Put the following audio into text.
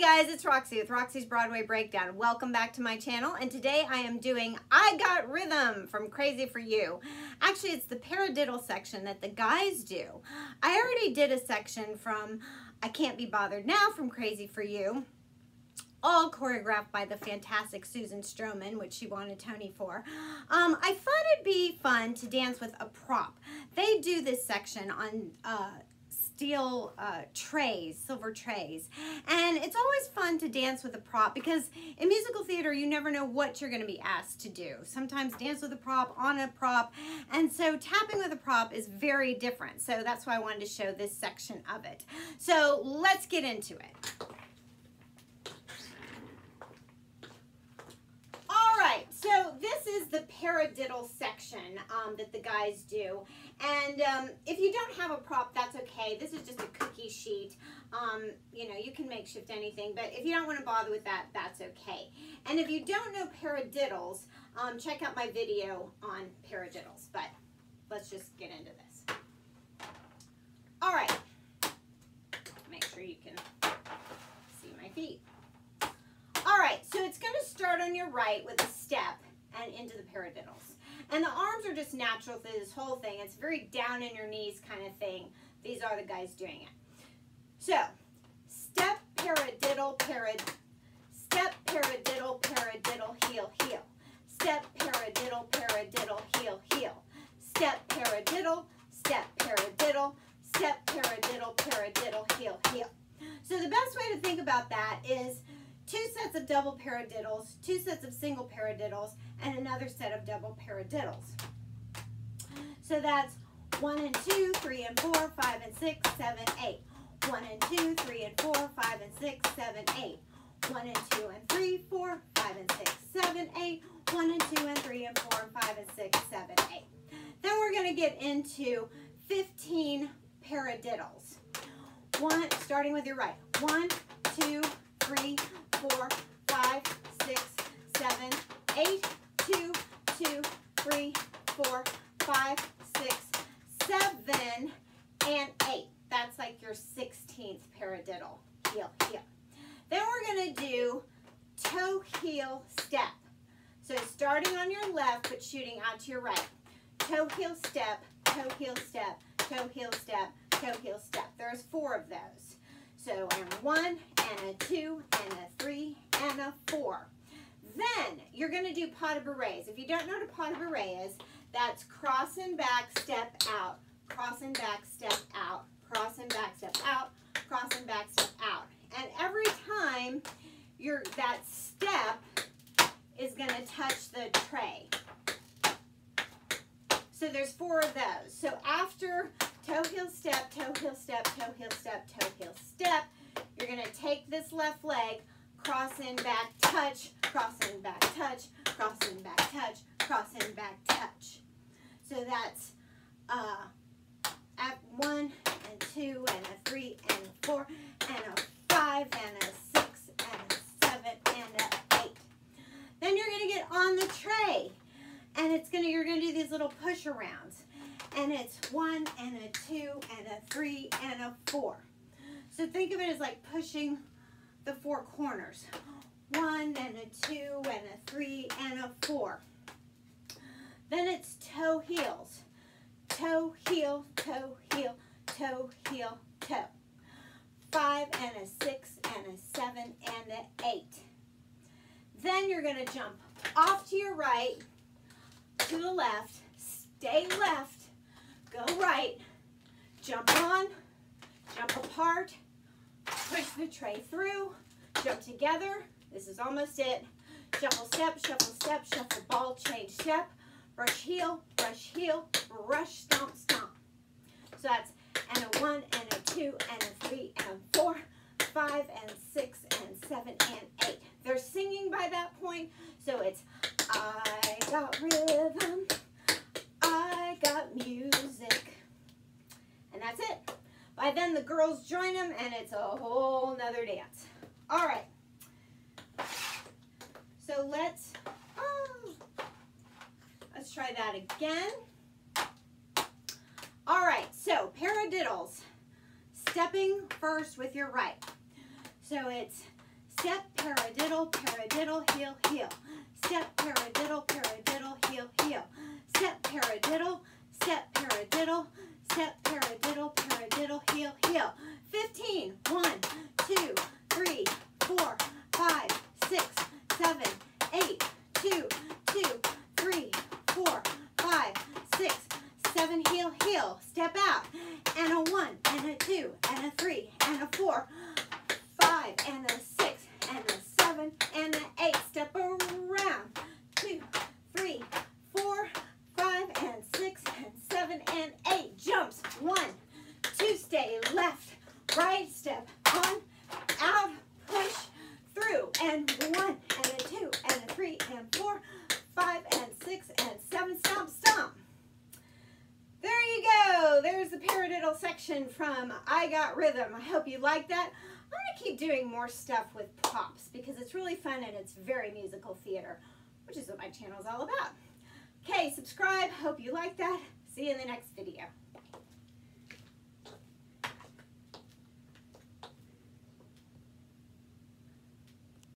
Guys, it's Roxie with Roxie's Broadway Breakdown. Welcome back to my channel and today I am doing I Got Rhythm from Crazy For You. Actually, it's the paradiddle section that the guys do. I already did a section from I Can't Be Bothered Now from Crazy For You all choreographed by the fantastic Susan Stroman, which she wanted Tony for. Um, I thought it'd be fun to dance with a prop. They do this section on uh, steel uh, trays, silver trays. And it's always fun to dance with a prop because in musical theater, you never know what you're gonna be asked to do. Sometimes dance with a prop, on a prop. And so tapping with a prop is very different. So that's why I wanted to show this section of it. So let's get into it. All right, so this is the paradiddle section um, that the guys do. And um, if you don't have a prop, that's okay. This is just a cookie sheet. Um, you know, you can makeshift anything, but if you don't want to bother with that, that's okay. And if you don't know paradiddles, um, check out my video on paradiddles. But let's just get into this. All right. Make sure you can see my feet. All right, so it's going to start on your right with a step and into the paradiddles. And the arms are just natural through this whole thing. It's very down in your knees kind of thing. These are the guys doing it. So, step, paradiddle, parad, step, paradiddle, paradiddle, heel, heel. Step, paradiddle, paradiddle, heel, heel. Step, paradiddle, step, paradiddle, step, paradiddle, paradiddle, heel, heel. So the best way to think about that is two sets of double paradiddles, two sets of single paradiddles, and another set of double paradiddles. So that's one and two, three and four, five and six, seven, eight. One and two, three and four, five and six, seven, eight. One and two and three, four, five and six, seven, eight. One and two and three and four and five and six, seven, eight. Then we're going to get into 15 paradiddles. One, starting with your right. One, two, three, four, five, six, seven, eight, two, two, three, four, five, six, seven, and eight. That's like your 16th paradiddle. Heel, heel. Then we're going to do toe, heel, step. So starting on your left, but shooting out to your right. Toe, heel, step, toe, heel, step, toe, heel, step, toe, heel, step. There's four of those. So and one, and a two, and a and a four. Then you're going to do pas de bourrées. If you don't know what a pas de bourrée is, that's cross and back, step out, cross and back, step out, cross and back, step out, cross and back, step out. And every time your that step is going to touch the tray. So there's four of those. So after toe heel step, toe heel step, toe heel step, toe heel step, you're going to take this left leg, cross in, back, touch, cross in, back, touch, cross in, back, touch, cross in, back, touch. So that's uh, at one and two and a three and a four and a five and a six and a seven and a eight. Then you're going to get on the tray and it's going to, you're going to do these little push arounds and it's one and a two and a three and a four. So think of it as like pushing the four corners. One and a two and a three and a four. Then it's toe heels. Toe, heel, toe, heel, toe, heel, toe. Five and a six and a seven and an eight. Then you're going to jump off to your right, to the left, stay left, go right, jump on, jump apart, push the tray through, jump together. This is almost it. Shuffle step, shuffle step, shuffle ball, change step, brush heel, brush heel, rush, stomp, stomp. So that's and a one and a two and a three and a four, five and six and seven and eight. They're singing by that point, so it's I got rhythm, I got music, and that's it. By then the girls join them and it's a whole nother dance. All right. So let's, oh, let's try that again. All right, so paradiddles. Stepping first with your right. So it's step, paradiddle, paradiddle, heel, heel. Step, paradiddle, paradiddle, heel, heel. Step, paradiddle, step, paradiddle, step, heel, heel. 15. 1, 2, 3, 4, 5, 6, 7, 8, 2, 2, 3, 4, 5, 6, 7, heel, heel. Step out. And a 1, and a 2, and a 3, and a 4, 5, and a 6, and a 7, and an 8. Step around. 2, 3, 4, 5, and 6, and 7, and 8. Jumps. 1, 2, left, right, step, 1, out, push, through, and 1, and a 2, and a 3, and 4, 5, and 6, and 7. Stomp, stomp. There you go. There's the paradiddle section from I Got Rhythm. I hope you like that. I'm going to keep doing more stuff with props because it's really fun and it's very musical theater, which is what my channel is all about. Okay, subscribe. Hope you like that. See you in the next video.